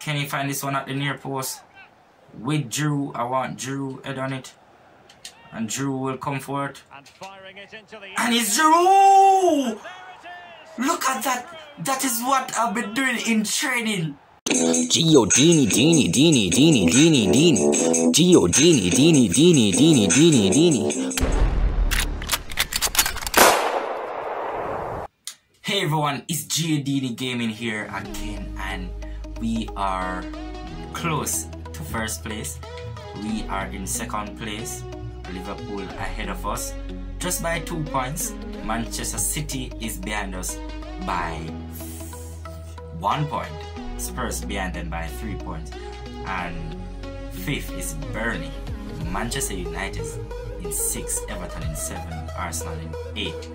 Can he find this one at the near post? With Drew, I want Drew head on it. And Drew will come for it. And it's Drew! Look at that. That is what I've been doing in training. Gio Dini Dini Dini Dini Dini Dini Gio Dini Dini Dini Dini Dini Dini Hey everyone, it's Gio Dini Gaming here again and we are close to first place. We are in second place. Liverpool ahead of us just by two points. Manchester City is behind us by one point. Spurs behind them by three points. And fifth is Burnley. Manchester United in six, Everton in seven, Arsenal in eight.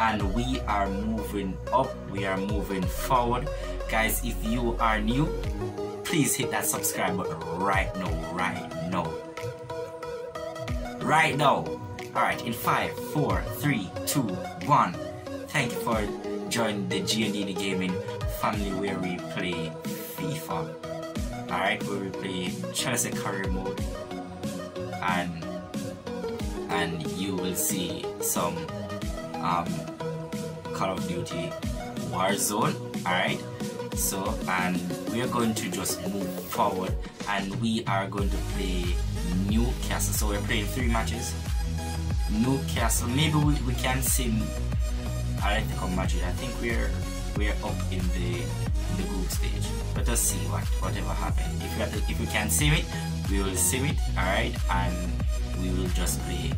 And we are moving up, we are moving forward. Guys, if you are new, please hit that subscribe button right now, right now. Right now. Alright, in five, four, three, two, one. Thank you for joining the GND Gaming family where we play FIFA. Alright, where we play Chelsea career mode and and you will see some um, Call of Duty Warzone. Alright, so and we are going to just move forward and we are going to play Newcastle. So we're playing three matches. Newcastle. Maybe we, we can sim Atletico Madrid. I think we're we're up in the in the group stage. Let us see what whatever happens. If we to, if we can sim it, we will sim it. All right, and we will just play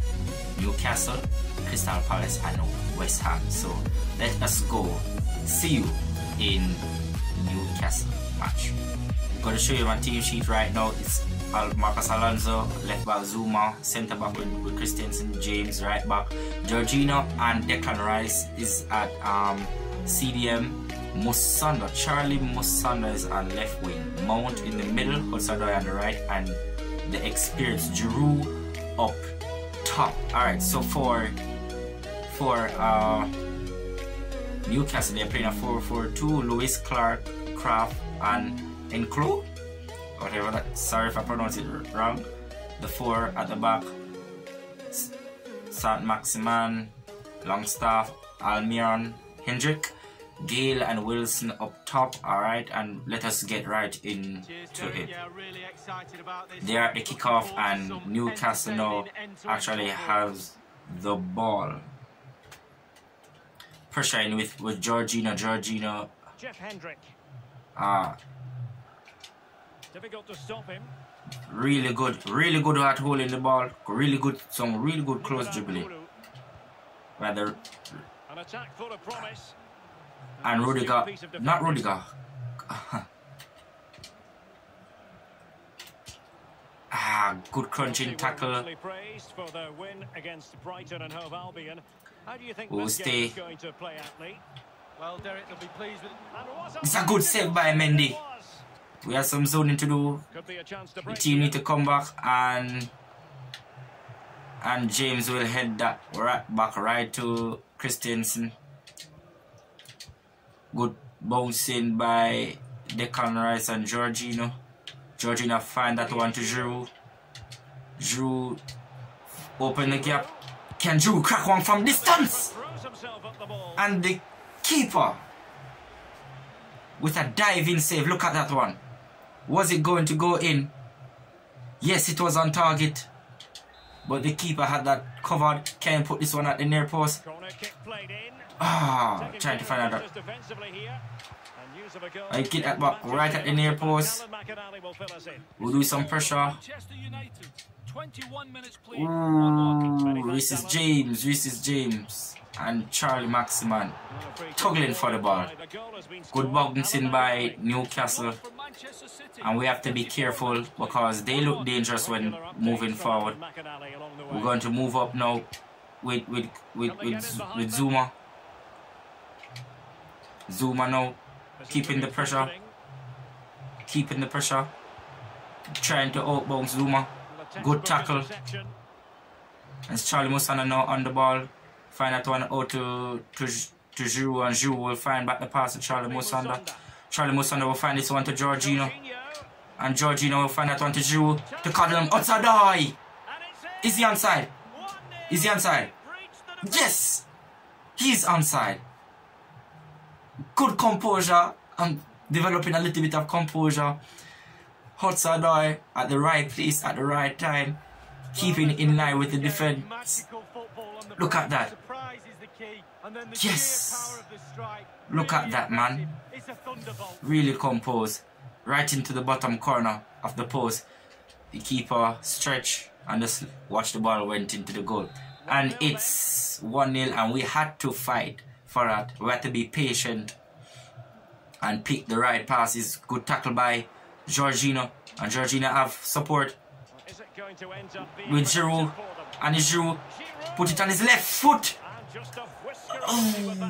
Newcastle, Crystal Palace, and West Ham. So let us go. See you in Newcastle match. I'm gonna show you my team sheet right now. It's Marcos Alonso, left back Zouma, centre back with, Christensen, James, right back Jorginho, and Declan Rice is at um, CDM. Musonda, Charlie Musonda is on left wing. Mount in the middle, hudson on the right, and the experienced Giroud up top. Alright, so for for uh, Newcastle, they're playing a 4-4-2. Lewis Clark, Krafth, and Enclo whatever that sorry if I pronounce it wrong. The four at the back Saint-Maximin Longstaff Almiron Hendrick Gayle and Wilson up top alright and let us get right into it. They are the kickoff and Newcastle now actually has the ball pressuring with with Jorginho Jorginho Jeff Hendrick uh, Difficult to stop him. Really good, really good at holding the ball. Really good, some really good close dribbling. Rather. An attack full of promise. And Rudiger, not Rudiger. ah, good crunching tackle. Praised for their win against Brighton and Hove Albion. How do you think we'll stay. going to play out, Lee? Well, Derek, they'll be pleased with. It's a good save by Mendy. We have some zoning to do. The team need to come back and and James will head that right back right to Christensen. Good bouncing by Declan Rice and Jorginho. Jorginho find that one to Drew. Drew open the gap. Can Drew crack one from distance? And the keeper with a diving save. Look at that one. Was it going to go in? Yes, it was on target. But the keeper had that covered. Can put this one at the near post? Ah, trying to find out. I get that back right at the near post. We'll do some pressure. Ooh, hmm, Reece James, Reece James and Charlie Maximin tuggling for the ball. Good bouncing by Newcastle. And we have to be careful because they look dangerous when moving forward. We're going to move up now with with with with, with Zouma. Zouma now keeping the pressure. Keeping the pressure. Trying to outbounce Zouma. Good tackle. And Charlie Musonda now on the ball. Find that one out to, to, to Giroud and Giroud will find back the pass to Charlie Musonda. Charlie Musonda will find this one to Jorginho. And Jorginho will find that one to Giroud to cuddle him. It's Is he onside? 1-0. Is he onside? Yes! He's onside. Good composure and developing a little bit of composure. Hudson-Odoi at the right place at the right time. Keeping in line with the defense. Look at that. Yes. Look at that, man. Really composed. Right into the bottom corner of the post. The keeper stretched and just watch the ball went into the goal. And it's 1 0, and we had to fight for that. We had to be patient and pick the right passes. Good tackle by Jorginho. And Jorginho have support with Giroud. And it's Giroud put it on his left foot. Oh.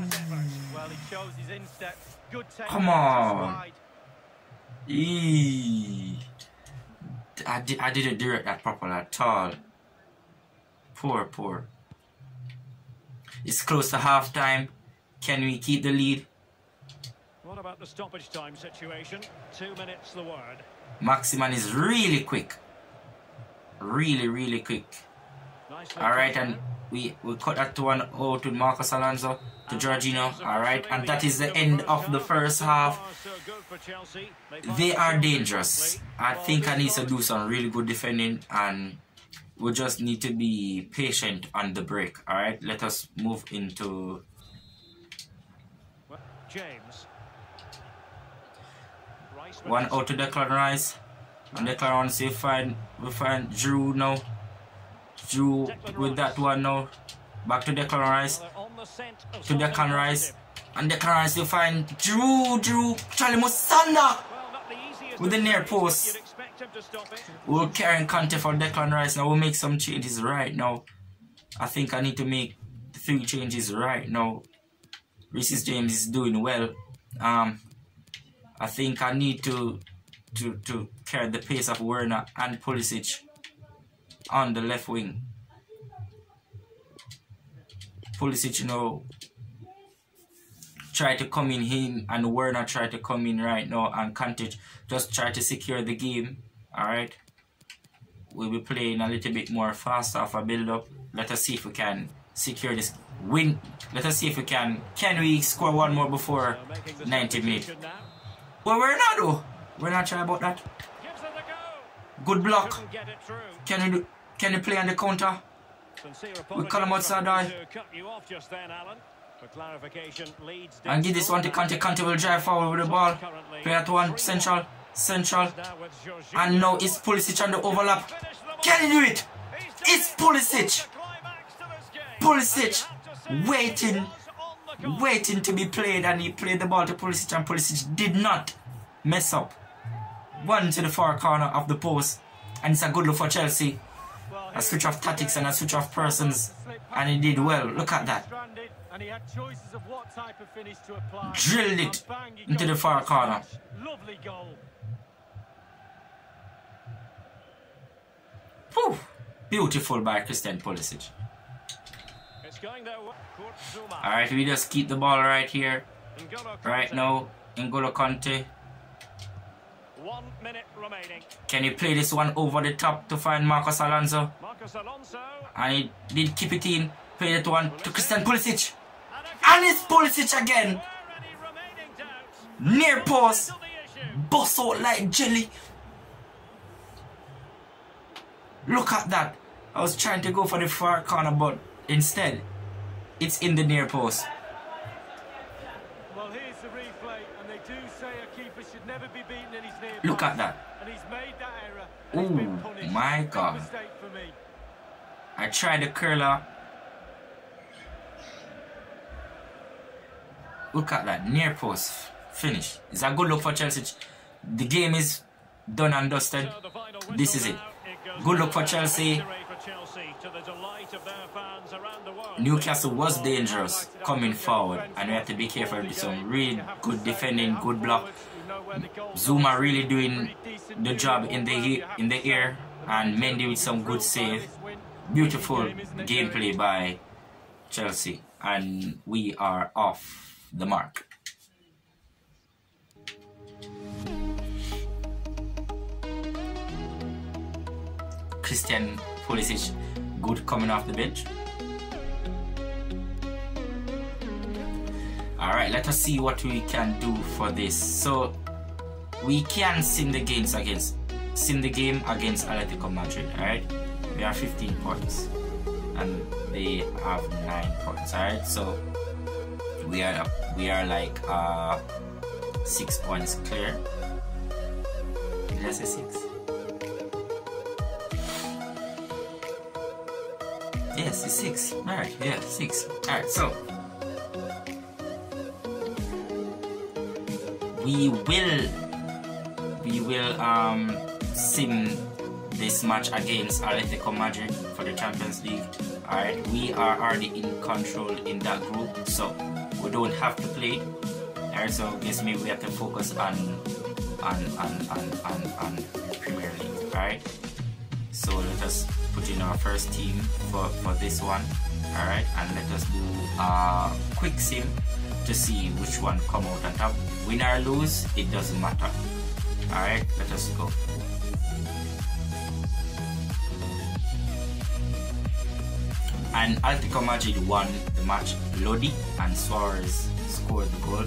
Come on. Eee. I, di- I didn't direct that properly at all. Poor, poor. It's close to half time. Can we keep the lead? What about the stoppage time situation? Two minutes the word. Maximin is really quick. Really, really quick. Nicely Alright, and we, we cut that to one out to Marcos Alonso to Jorginho. Alright, and that is the end of the first half. They are dangerous. I think I need to do some really good defending and we just need to be patient on the break. Alright, let us move into James. One out to Declan Rice. And Declan Rice we find we find Drew now. Drew with that one now. Back to Declan Rice. To Declan Rice. And Declan Rice we find Drew Drew Charlie Musonda. With the near post. You'd expect him to stop it. We'll carry Kanté for Declan Rice now. We'll make some changes right now. I think I need to make three changes right now. Reese's James is doing well. Um, I think I need to to to carry the pace of Werner and Pulisic on the left wing. Pulisic, you know, try to come in him and Werner try to come in right now and Kanté just try to secure the game. Alright. We'll be playing a little bit more faster of a build up. Let us see if we can secure this win. Let us see if we can can we score one more before So making the 90 minutes. Well we're not though. We're not sure about that. Gives it a go. Good block. Couldn't get it through. Can we do can we play on the counter? We call him outside having eye. to cut you off just then, Alan. For clarification, leads And give this one to Kanté. Kanté will drive forward with the ball. Play that one central. Central. Now with Jorginho. And now it's Pulisic on the overlap. Can he do it? It's Pulisic. Pulisic waiting, waiting to be played, and he played the ball to Pulisic, and Pulisic did not mess up. One to the far corner of the post, and it's a good look for Chelsea. A switch of tactics and a switch of persons, and he did well. Look at that. Drilled it into the far corner. Lovely goal. Whew. Beautiful by Christian Pulisic. It's going their way. Kurt Zouma. Alright, we just keep the ball right here, right now. N'Golo Kanté. One minute remaining. Can you play this one over the top to find Marcos Alonso? Marcos Alonso. And he did keep it in. Play that one to Christian Pulisic. And, it's Pulisic again. Near post. Bust out like jelly. Look at that. I was trying to go for the far corner, but instead, it's in the near post. Well, here's the replay, and they do say a keeper should never be beaten in his near Look at that. And he's made that error. And he's been Ooh, punished. my God. I tried the curler. Look at that near post finish. It's a good look for Chelsea. The game is done and dusted. So the final whistle This is it. Good luck down. for Chelsea. Victory for Chelsea, to the delight of their fans around the world. Newcastle was dangerous coming forward, and we have to be careful with some really good defending, good block. Zouma really doing the job in the in the air, and Mendy with some good save. Beautiful gameplay by Chelsea, and we are off the mark. Christian Pulisic good coming off the bench. Alright, let us see what we can do for this. So we can sim the games against sim the game against Atletico Madrid, alright? We have 15 points and they have 9 points, alright? So we are we are like uh 6 points clear. Did I say 6? Yes, it's 6. Alright, yeah, 6. Alright, so we will we will um, sim this match against Atletico Madrid for the Champions League. Alright, we are already in control in that group, so we don't have to play. Alright, so guess me we have to focus on on on on on, on Premier League. Alright. So let us put in our first team for, for this one. Alright, and let us do a quick sim to see which one come out on top. Win or lose, it doesn't matter. Alright, let us go. And Atletico Madrid won the match. Lodi and Suarez scored the goal.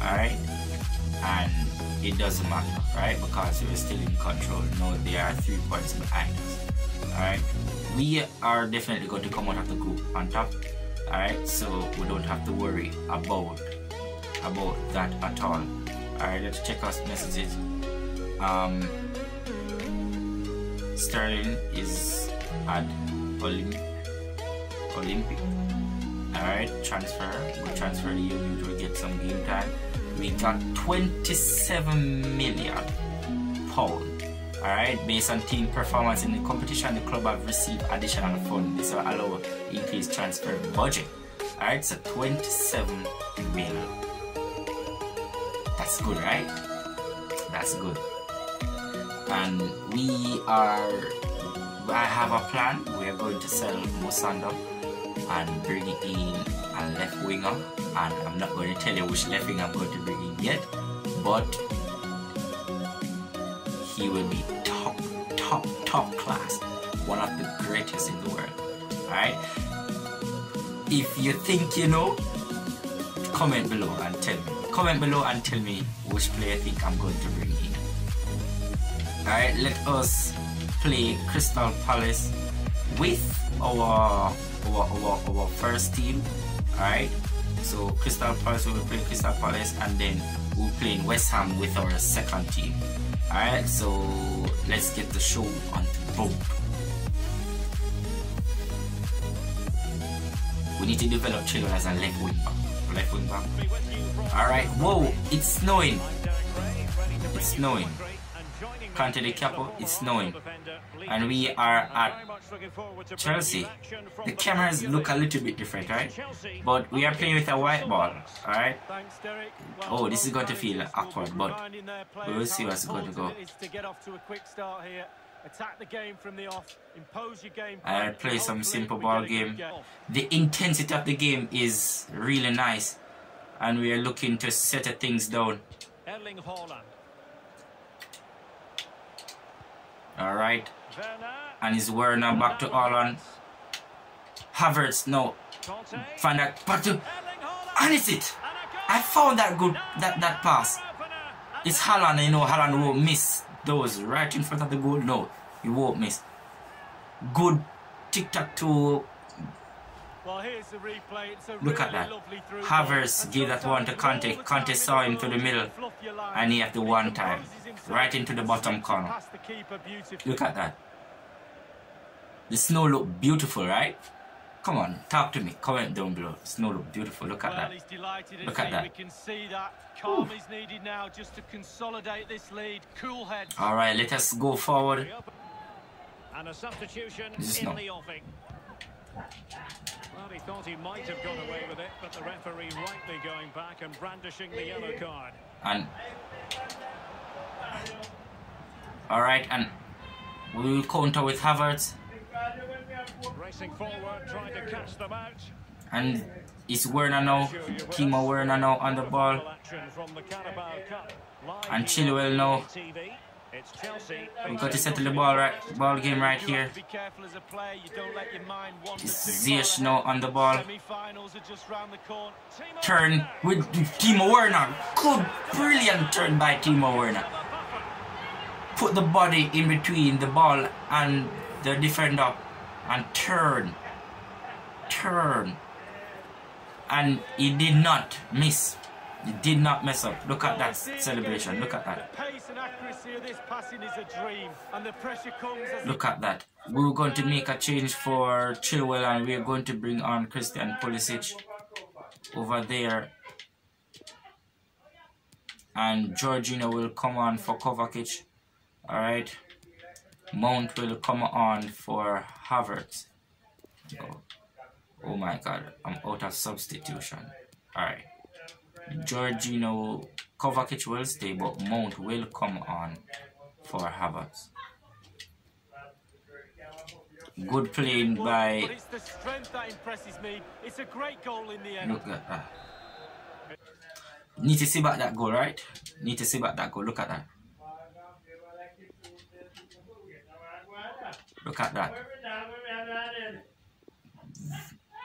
Alright. And it doesn't matter, right? Because we're still in control. No, they are three points behind us. Alright. We are definitely going to come out of the group on top. Alright, so we don't have to worry about about that at all. Alright, let's check our messages. Um, Sterling is at Olymp Olympic. Alright, transfer. We'll transfer the you. we'll get some game time. We got 27 million pound. Alright, based on team performance in the competition, the club have received additional funds. This will allow increased transfer budget. Alright, so 27 million. That's good, right? That's good. And we are I have a plan. We're going to sell Musonda and bring in a left winger. And I'm not going to tell you which left winger I'm going to bring in yet, but he will be top, top, top class. One of the greatest in the world. Alright? If you think you know, comment below and tell me. Comment below and tell me which player you think I'm going to bring in. Alright, let us play Crystal Palace with our our, our, our first team. Alright. So Crystal Palace we will play Crystal Palace and then we'll play in West Ham with our second team. Alright, so let's get the show on the road. We need to develop Chilwell as a left wing back. Alright, whoa, it's snowing. It's snowing. Kanté the Capo, it's snowing. And we are at Chelsea. The cameras look a little bit different, right? But we are playing with a white ball, alright? Oh, this is going to feel awkward, but we will see what's going to go. Attack the game from the off, impose your game. I play some simple ball game. The intensity of the game is really nice, and we are looking to settle things down. Erling Haaland. All right, and is Werner back to Haaland. Havertz no, find that back to, and it's it. I found that good that that pass. It's Haaland, you know Haaland will miss those right in front of the goal. No, you won't miss. Good tic tac toe. Well, Look at that. Havertz gave that one to Kanté. Kanté saw him to the middle and he had the one time. Right into the bottom corner. Look at that. The snow looked beautiful, right? Come on, talk to me. Comment down below. Snow look beautiful. Look at that. Look at that. We can see that. Calm is needed now just to consolidate this lead. Cool head. All right, let us go forward. And a substitution in the offing. Well, he thought he might have got away with it, but the referee rightly going back and brandishing the yellow card. And all right, and we will counter with Havertz. Racing forward, trying to catch them out. And it's Werner now, Timo Werner now on the ball. And Chilwell now. It's Chelsea. We got to settle the ball right, ball game right here. have to be careful as a player. You don't let your mind wander It's Ziyech now on the ball. Semi-finals are just round the corner. Timo Turn with Timo Werner. Good, brilliant turn by Timo Werner. Put the body in between the ball and the defender and turn. Turn. And he did not miss. He did not mess up. Look at that celebration. Look at that. Look at that. We're going to make a change for Chilwell and we are going to bring on Christian Pulisic over there. And Jorginho will come on for Kovacic. Alright. Mount will come on for Havertz. Oh, oh my god, I'm out of substitution. Alright. Jorginho Kovacic will stay, but Mount will come on for Havertz. Good playing But by. it's the strength that impresses me. It's a great goal in the end. Look at that. Need to see back that goal, right? Need to see back that goal. Look at that. Look at that.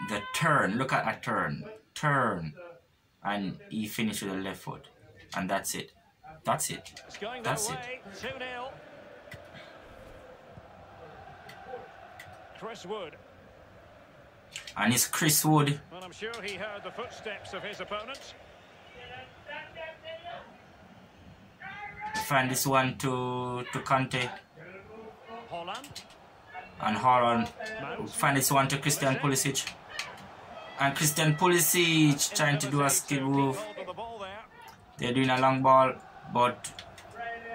The turn. Look at that turn. Turn. And he finished with the left foot. And that's it. That's it. It's going their That's it. way. 2 0. Chris Wood. And it's Chris Wood. Well, I'm sure he heard the footsteps of his opponent. Find this one to to Kanté. Haaland. And Haaland. Mount. Find this one to Christian Pulisic. And Christian Pulisic trying to do a skill move. Hold of the ball there. They're doing a long ball, but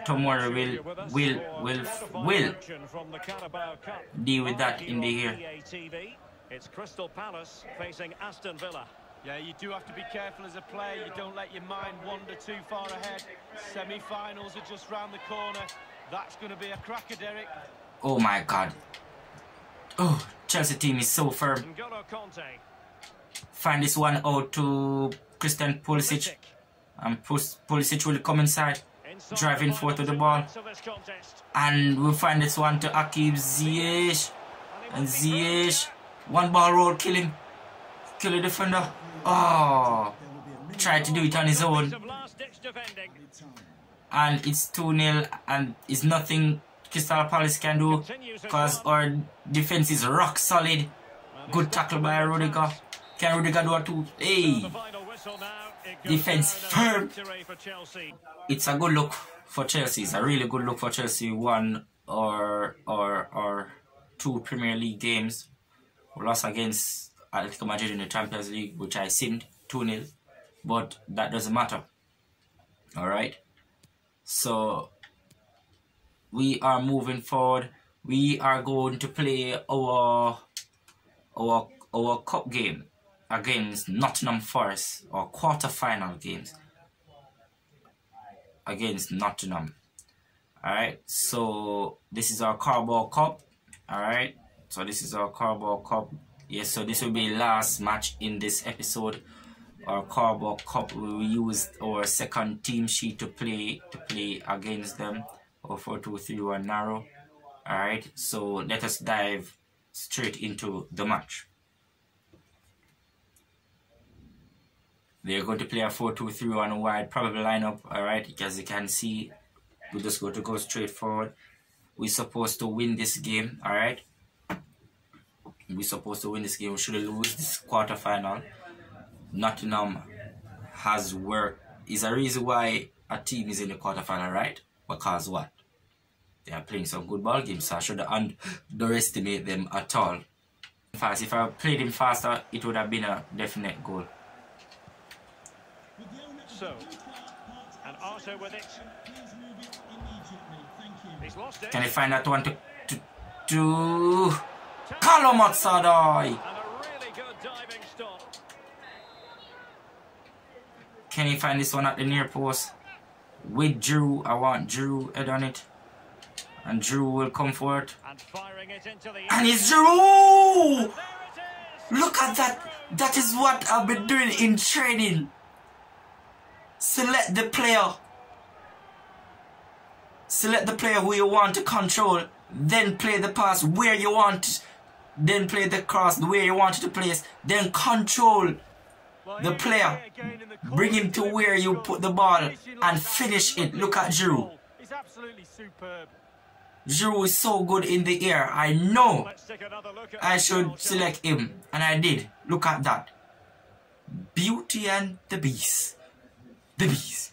Tomori will You're with us will will will action from the Carabao Cup. deal with that in the On here. EA TV. It's Crystal Palace facing Aston Villa. Yeah, you do have to be careful as a player. You don't let your mind wander too far ahead. Semi-finals are just round the corner. That's going to be a cracker, Derek. Oh my god. Oh, Chelsea team is so firm. Find this one out to Christian Pulisic. And Pulisic will come inside. Driving forward to the ball. And we'll find this one to Hakim Ziyech. And Ziyech. One ball roll, kill him. Kill the defender. Oh. Tried to do it on his own. And it's 2 0 and it's nothing Crystal Palace can do because our defense is rock solid. Good tackle by Rudiger. Can Rudiger do a two? Hey, Defense firm. it's a good look for Chelsea. It's a really good look for Chelsea. One or or or two Premier League games. We lost against Atletico Madrid in the Champions League, which I simmed 2 0. But that doesn't matter. Alright? So we are moving forward. We are going to play our our our cup game against Nottingham Forest, our quarter final games against Nottingham. Alright, so this is our Carabao Cup. Alright, so this is our Carabao Cup. Yes, so this will be last match in this episode. Our Carabao Cup we will use our second team sheet to play to play against them. Or 4 2 3 1 narrow. Alright, so let us dive straight into the match. They're going to play a 4 2 3 1 wide probable lineup. Alright, as you can see, we're just going to go straight forward. We're supposed to win this game. Alright, we're supposed to win this game. We should lose this quarter final. Nottingham has worked. Is a reason why a team is in the quarter final, right? Because what? They are playing some good ball games, so I should underestimate them at all. Fast. If I played him faster, it would have been a definite goal. So, and Arthur with it. He's lost it. Can I find that one to to to Callum Hudson-Odoi? Really good diving stop. Can you find this one at the near post? With Drew, I want Drew head on it. And Drew will come for it. And firing it into the And it's Drew! Look at that! That is what I've been doing in training. Select the player. select the player who you want to control, then play the pass where you want, then play the cross the way you want to place, then control the player, bring him to where you put the ball and finish it. Look at Giroud. He's absolutely superb. Giroud is so good in the air. I know I should select him, and I did. Look at that. Beauty and the Beast. The Beast.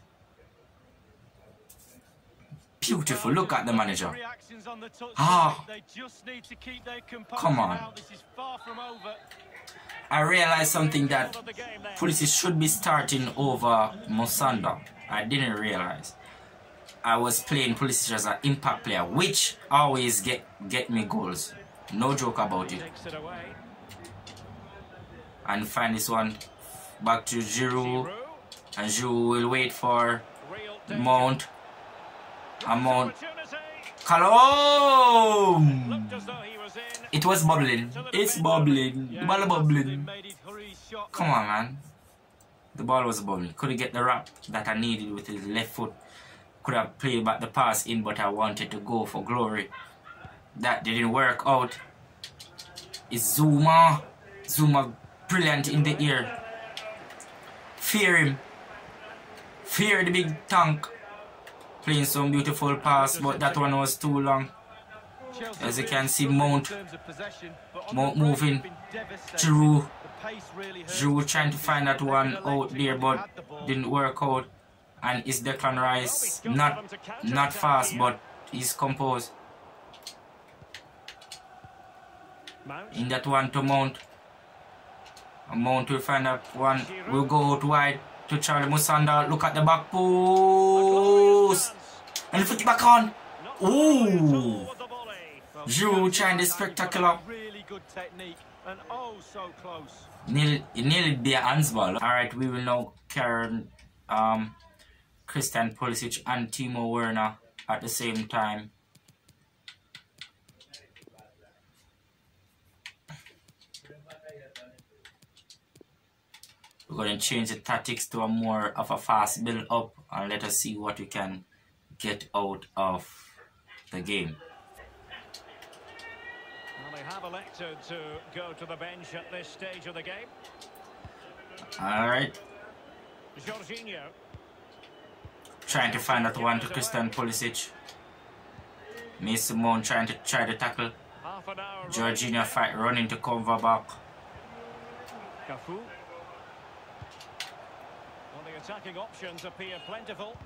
Beautiful. Look at the manager. Ah. Come on. I realized something that Pulisic should be starting over Musonda. I didn't realize. I was playing Pulisic as an impact player, which always get get me goals. No joke about it. And find this one back to Giroud. And Giroud will wait for Mount. And Mount. Callum! It was bubbling. It's bubbling. The ball bubbling. Come on, man. The ball was bubbling. Couldn't get the wrap that I needed with his left foot. Could have played back the pass in, but I wanted to go for glory. That didn't work out. It's Zouma. Zouma brilliant in the air. Fear him. Fear the big tank. Playing some beautiful pass, but that one was too long. As you can see, Mount, Mount moving. Giroud. Giroud trying to find that one out there, but didn't work out. And it's Declan Rice. Not, not fast, but he's composed. In that one to Mount. Mount will find that one. Will go out wide to Charlie Musonda Look at the back post. And put it back on. Ooh. Giroud trying the spectacular. Really good technique and oh so close. Nearly, nearly be a handsball. Alright, we will now carry um, Christian Pulisic and Timo Werner at the same time. We're going to change the tactics to a more of a fast build up and let us see what we can get out of the game. Well, they have elected to go to the bench at this stage of the game. All right, Jorginho. Trying to find that one to Christian Pulisic. Miss Mount trying to try to tackle. Jorginho fight running to cover back. Cafu. Well, the attacking options appear plentiful.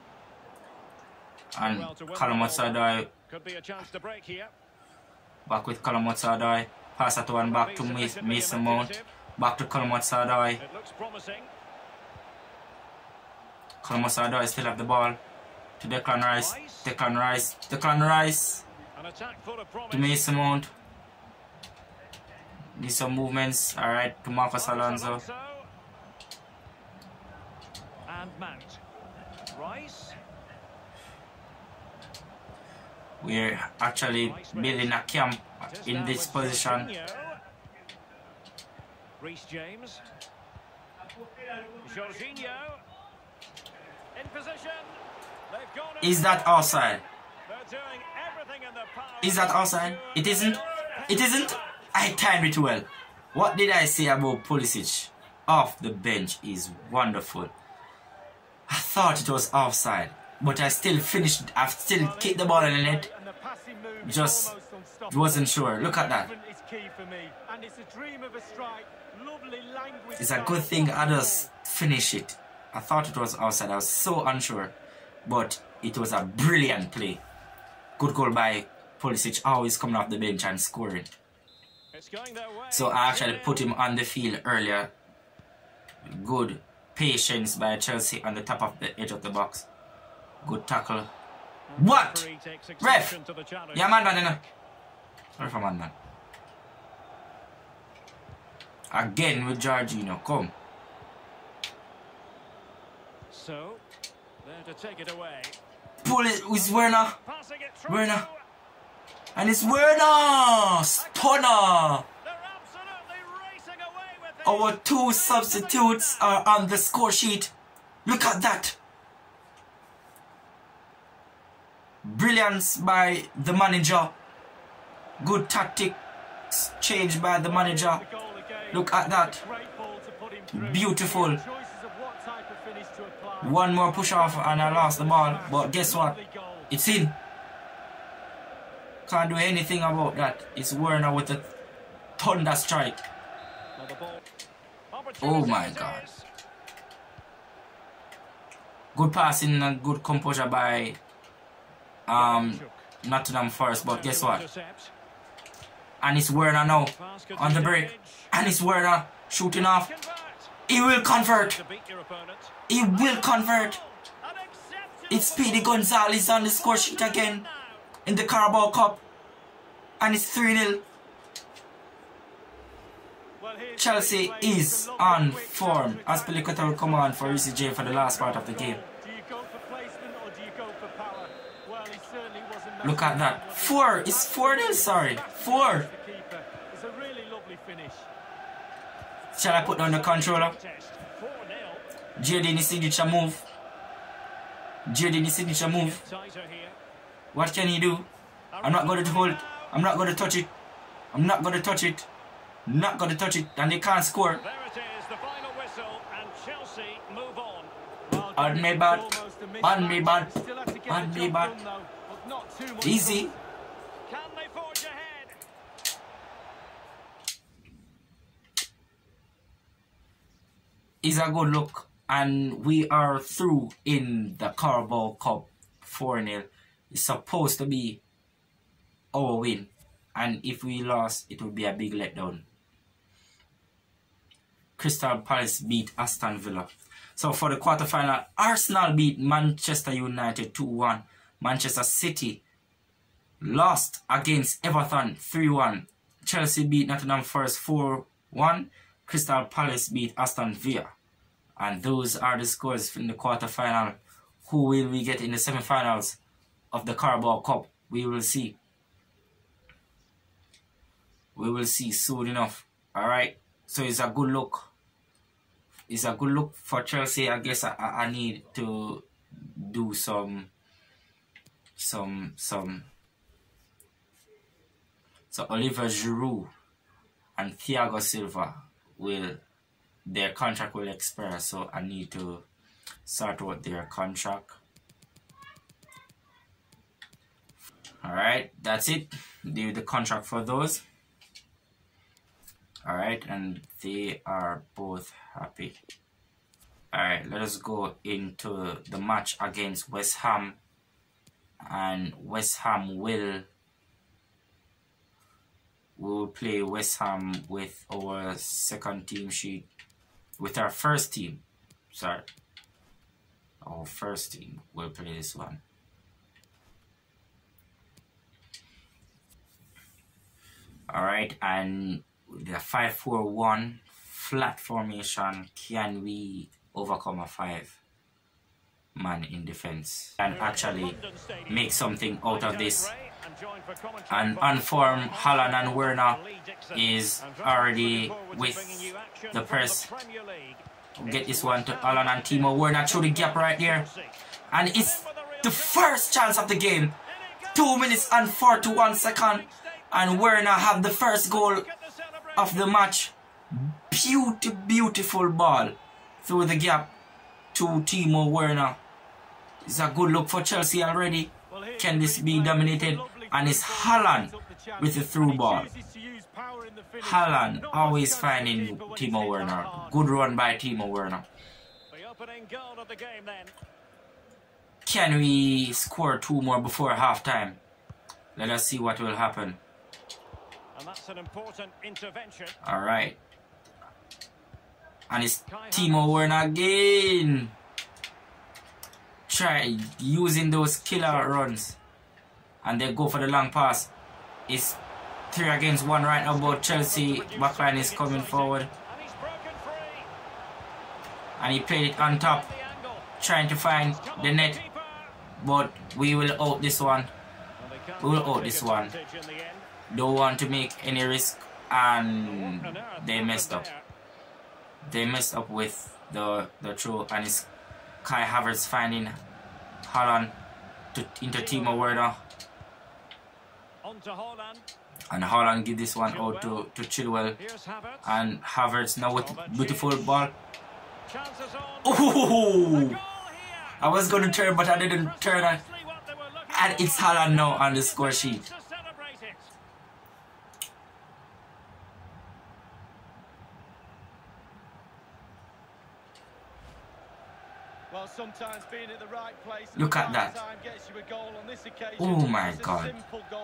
And Well, to win Callum the ball. Hudson-Odoi Could be a chance to break here. back with Hudson-Odoi. Pass that one back to Mason Mount. Back to Hudson-Odoi. It looks promising. Callum Hudson-Odoi still have the ball. To Declan Rice. Declan Rice. Declan Rice. To. Mason Mount. Need some movements. Alright, to Marcos Alonso. And Mount. Rice. We're actually building a camp in this position. Reece James. Jorginho. In position. They've gone Is that offside? They're doing everything in their power Is that offside? It isn't. It isn't. I timed it well. What did I say about Pulisic? Off the bench is wonderful. I thought it was offside, but I still finished. I still kicked the ball in the net. And the passing move is Just wasn't sure. Look at that. Movement is key for me, and it's a dream of a strike. Lovely language. It's a good thing others finish it. I thought it was outside. I was so unsure, but it was a brilliant play. Good goal by Pulisic, always coming off the bench and scoring. It's going their way. So I actually put him on the field earlier. Good patience by Chelsea on the top of the edge of the box. Good tackle. What? Ref! exception the challenge. Yeah, man, man, man. For man, man. Again with Jorginho. Come. So, there to take it away. Pull it with Werner. It. Werner. And it's Werner! Stunner! They're absolutely racing away with it. Our two substitutes are on the score sheet. Look at that. Brilliance by the manager. Good tactics changed by the manager. The goal again. Look at that. Great ball to put him through. Beautiful. Choices of what type of finish to apply. One more push off and I lost the ball. But guess what? It's in. Can't do anything about that. It's Werner with a thunder strike. Oh my God. Good passing and good composure by um Nottingham Forest. But guess what? And it's Werner now on the break. And it's Werner shooting off. He will convert. To beat your opponent. He will convert. It's Speedy Gonzalez on the score sheet again in the Carabao Cup. And it's 3 0. Chelsea is It's a lovely on form. as Azpilicueta will come on for ECJ for the last part of the game. Do you go for placement or do you go for power? Well, he certainly wasn't Look at that. around, was he? Four. It's 4 0, sorry. 4. The keeper. It's a really lovely finish. Shall I put down the controller? Test. 4-0. JD the signature move. JD the signature move. What can he do? I'm not going to hold. I'm not going to touch it. I'm not going to touch it. Not going to touch it. And they can't score. There it is, the final whistle, and Chelsea move on. Well, On it me was bad. almost a On me mismatch. bad. Still had to get On the me job bad. done, though, but not too much. Easy. Can they forge ahead? Is a good look. And we are through in the Carabao Cup 4 0. It's supposed to be our win. And if we lost, it would be a big letdown. Crystal Palace beat Aston Villa. So for the quarterfinal, Arsenal beat Manchester United 2 1. Manchester City lost against Everton 3 1. Chelsea beat Nottingham Forest 4 1. Crystal Palace beat Aston Villa. And those are the scores in the quarterfinal. Who will we get in the semifinals of the Carabao Cup? We will see. We will see soon enough. Alright. So it's a good look. It's a good look for Chelsea. I guess I, I need to do some some some so Oliver Giroud and Thiago Silva will their contract will expire so I need to sort out their contract. Alright, that's it. Do the contract for those. Alright, and they are both happy. Alright, let us go into the match against West Ham. And West Ham will we will play West Ham with our second team sheet with our first team. Sorry. Our first team will play this one. Alright, and the 5-4-1 flat formation, can we overcome a five man in defense and actually make something out of this? And unformed Haaland and Werner is already with the press. Get this one to Haaland and Timo Werner through the gap right there. And it's the first chance of the game. Two minutes and 41 second. And Werner have the first goal of the match. Beautiful, beautiful ball through the gap to Timo Werner. It's a good look for Chelsea already. Can this be dominated? And it's Haaland with the through ball. Haaland always finding Timo Werner. Good run by Timo Werner. The opening goal of the game then. Can we score two more before halftime? Let us see what will happen. And that's an important intervention. Alright. And it's Timo Werner again. Try using those killer runs. And they go for the long pass. It's three against one right now, but Chelsea backline is coming forward. And he played it on top, trying to find the net. But we will out this one. We will out this one. Don't want to make any risk. And they messed up. They messed up with the the throw. And it's Kai Havertz finding Haaland. to, into Timo Werner. On to Haaland. And Holland give this one out to, to Chilwell. And Havertz now with beautiful ball. Chances on. Oh! Goal here. I was going to turn, but I didn't turn. And, Precisely what they and it's Haaland now on the score sheet. To celebrate it. Well, sometimes being at the right place at Look the at right that. time gets you a goal on this occasion. Oh my god.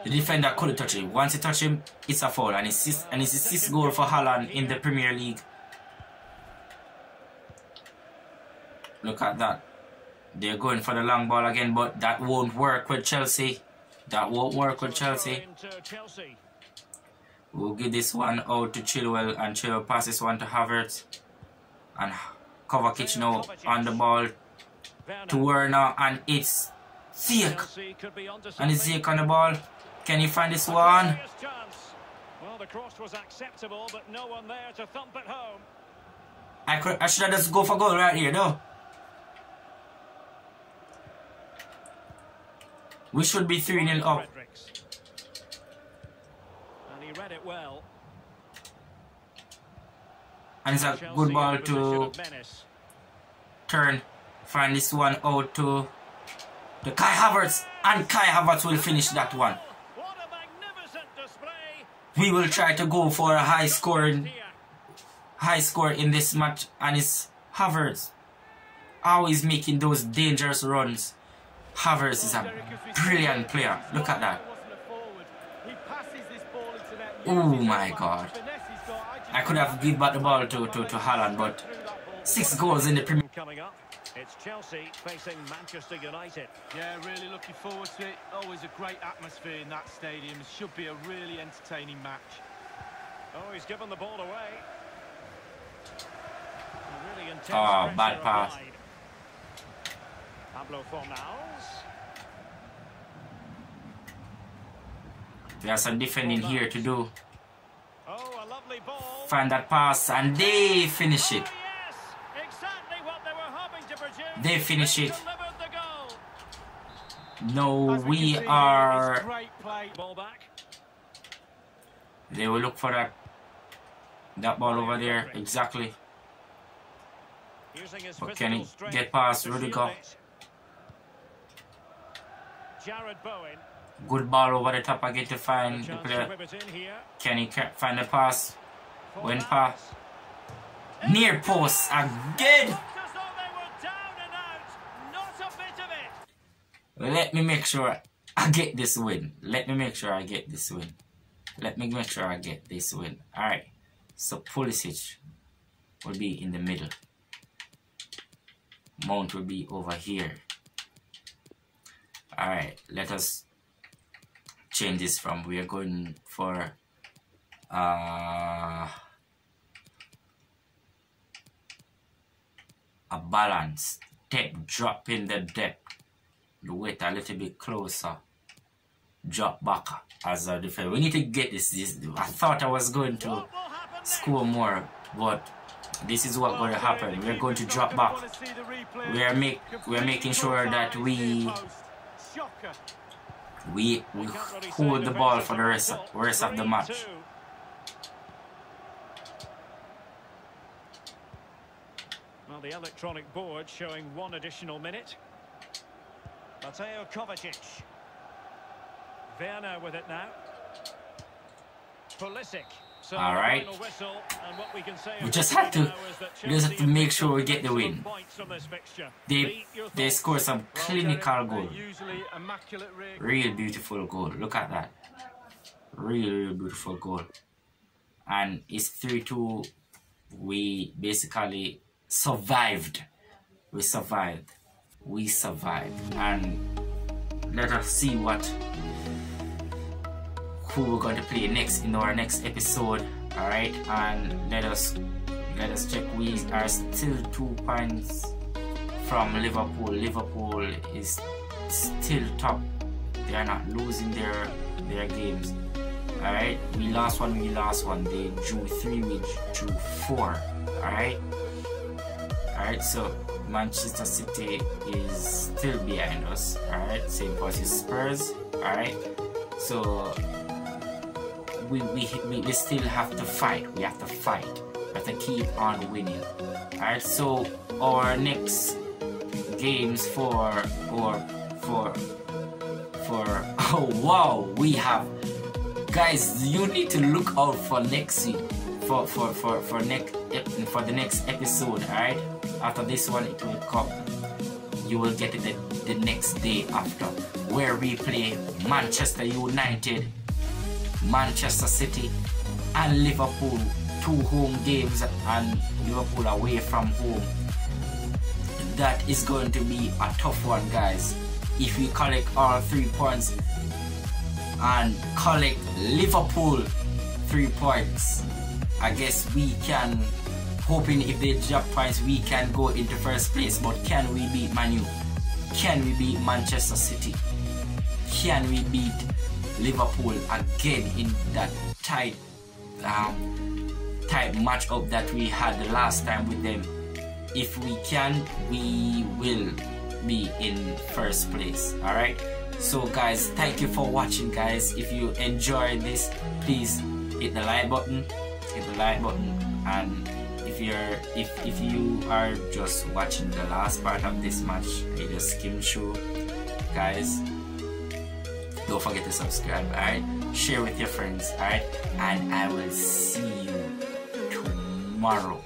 The defender couldn't touch him. Once he touched him, it's a foul. And it's six, and it's the sixth goal for Haaland in the Premier League. Look at that. They're going for the long ball again, but that won't work with Chelsea. That won't work with Chelsea. We'll give this one out to Chilwell, and Chilwell passes one to Havertz. And Kovacic now on the ball Werner. Werner, and it's Ziyech. Chelsea could be onto And it's. Ziyech on the ball. Can you find this one? Well, the cross was acceptable, but no one there to thump it home. I could I should have just go for goal right here though. We should be 3 0 up. And he read it well. And it's a good ball to turn. Find this one out to the Kai Havertz. And Kai Havertz will finish that one. What a magnificent display. We will try to go for a high scoring high score in this match and it's Havertz. Always making those dangerous runs. Havertz is a brilliant player. Look at that. Oh my God. I could have given back the ball to, to, to Haaland, but six goals in the Premier Coming up, it's Chelsea facing Manchester United. Yeah, really looking forward to it. Always a great atmosphere in that stadium. Should be a really entertaining match. Oh, he's given the ball away. A really Oh, ah, bad pass. applied. Pablo Fornals. There's some defending here to do. Oh, a lovely ball. Find that pass and they finish it. Oh, yes! Exactly what they were hoping to produce. They finish it. delivered the goal. No, we can see here, it's are. Great play. Ball back. They will look for that. That ball over there, exactly. But can he get past Rudiger? Jarrod Bowen. Good ball over the top again to find the player. whip it in here. Can he find the pass? Fornals. pass. Near post again. Looked as though they were down and out. Not a bit of it. Let me make sure I get this win. Let me make sure I get this win. Let me make sure I get this win. Alright. So Pulisic will be in the middle. Mount will be over here. Alright, let us change this from we are going for uh a balance. Step drop in the depth the weight a little bit closer. Drop back as a defender. We need to get this. this I thought I was going to score more, but this is what going to happen. We're going to drop back. We are make we are making sure that we we we hold the ball for the rest of, rest of the match. 3-2. Well, the electronic board showing one additional minute. Mateo Kovacic. Werner with it now. Pulisic. So All right. whistle, and what we can say We just have to- now is that we just have to make sure we get the win. excellent points from this fixture. They they score some clinical goal. Real beautiful goal. Look at that. Real, real beautiful goal. And it's 3 2. We basically survived. We survived. We survive And let us see what who we're going to play next in our next episode. Alright? And let us let us check. We are still two points from Liverpool. Liverpool is still top. They are not losing their their games. Alright, we lost one, we lost one. They drew three, we drew four. Alright? Alright, so Manchester City is still behind us. Alright, same as Spurs. Alright, so we, we, we, still have to fight. We have to fight. We have to keep on winning. Alright, so our next games for or for for oh wow we have guys you need to look out for next week for for for for next for the next episode alright after this one it will come. You will get it the, the next day after where we play manchester united manchester city and liverpool. Two home games and liverpool away from home. That is going to be a tough one guys. If we collect all three points and collect Liverpool three points I guess we can hoping if they drop points we can go into first place. But can we beat Manu can we beat Manchester City? Can we beat Liverpool again in that tight um, tight match up that we had the last time with them? If we can we will be in first place. All right? So guys thank you for watching guys. If you enjoyed this please hit the like button. Hit the like button and if you're if if you are just watching the last part of this match you just skim through guys don't forget to subscribe alright? Share with your friends alright? And i will see you tomorrow.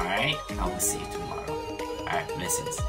Alright? I will see you tomorrow. Alright blessings